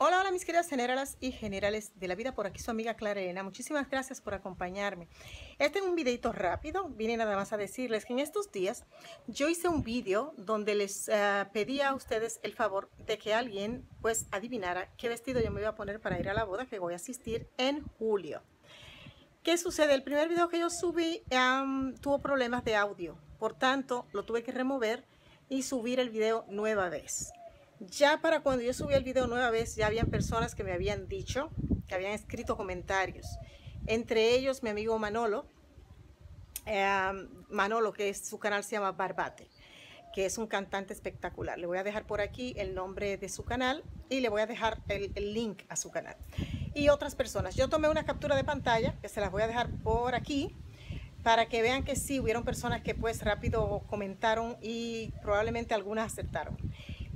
Hola, hola mis queridas generales y generales de la vida, por aquí su amiga Clara Elena. Muchísimas gracias por acompañarme. Este es un videito rápido, vine nada más a decirles que en estos días yo hice un video donde les uh, pedí a ustedes el favor de que alguien pues adivinara qué vestido yo me iba a poner para ir a la boda que voy a asistir en julio. ¿Qué sucede? El primer video que yo subí tuvo problemas de audio, por tanto lo tuve que remover y subir el video nueva vez. Ya para cuando yo subí el video nueva vez, ya habían personas que me habían dicho, que habían escrito comentarios. Entre ellos mi amigo Manolo, eh, Manolo, que es, su canal se llama Barbate, que es un cantante espectacular. Le voy a dejar por aquí el nombre de su canal y le voy a dejar el, el link a su canal. Y otras personas. Yo tomé una captura de pantalla, que se las voy a dejar por aquí, para que vean que sí, hubieron personas que pues rápido comentaron y probablemente algunas acertaron.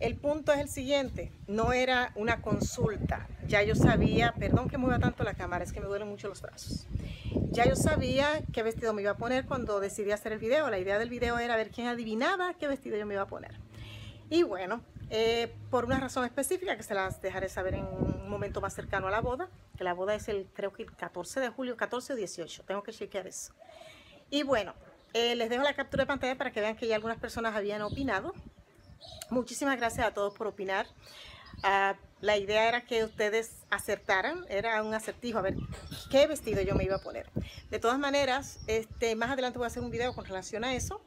El punto es el siguiente, no era una consulta, ya yo sabía, perdón que mueva tanto la cámara, es que me duelen mucho los brazos. Ya yo sabía qué vestido me iba a poner cuando decidí hacer el video. La idea del video era ver quién adivinaba qué vestido yo me iba a poner. Y bueno, eh, por una razón específica que se las dejaré saber en un momento más cercano a la boda, que la boda es el, creo que el 14 de julio, 14 o 18, tengo que chequear eso. Y bueno, eh, les dejo la captura de pantalla para que vean que ya algunas personas habían opinado Muchísimas gracias a todos por opinar. Uh, la idea era que ustedes acertaran, era un acertijo, a ver qué vestido yo me iba a poner. De todas maneras, este, más adelante voy a hacer un video con relación a eso.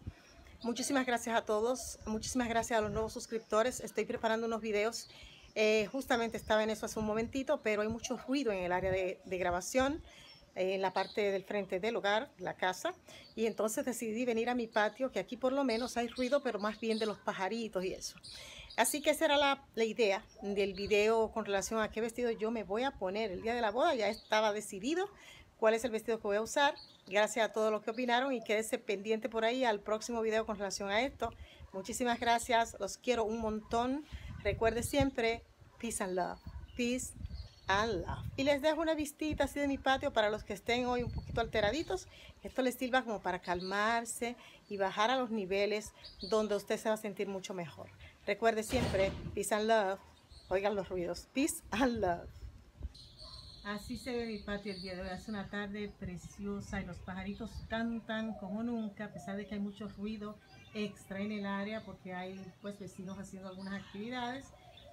Muchísimas gracias a todos, muchísimas gracias a los nuevos suscriptores. Estoy preparando unos videos, eh, justamente estaba en eso hace un momentito, pero hay mucho ruido en el área de grabación en la parte del frente del hogar, la casa, y entonces decidí venir a mi patio, que aquí por lo menos hay ruido, pero más bien de los pajaritos y eso. Así que esa era la, la idea del video con relación a qué vestido yo me voy a poner el día de la boda, ya estaba decidido cuál es el vestido que voy a usar. Gracias a todos los que opinaron y quédese pendiente por ahí al próximo video con relación a esto. Muchísimas gracias, los quiero un montón. Recuerde siempre, peace and love. Peace y les dejo una vistita así de mi patio para los que estén hoy un poquito alteraditos. Esto les sirva como para calmarse y bajar a los niveles donde usted se va a sentir mucho mejor. Recuerde siempre, peace and love. Oigan los ruidos, peace and love. Así se ve mi patio el día de hoy. Hace una tarde preciosa y los pajaritos cantan como nunca, a pesar de que hay mucho ruido extra en el área porque hay pues vecinos haciendo algunas actividades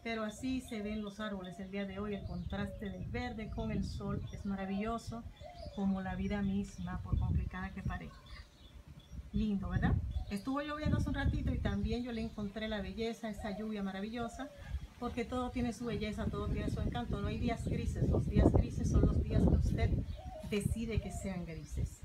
pero así se ven los árboles el día de hoy, el contraste del verde con el sol es maravilloso, como la vida misma, por complicada que parezca. Lindo, ¿verdad? Estuvo lloviendo hace un ratito y también yo le encontré la belleza, esa lluvia maravillosa, porque todo tiene su belleza, todo tiene su encanto. No hay días grises, los días grises son los días que usted decide que sean grises.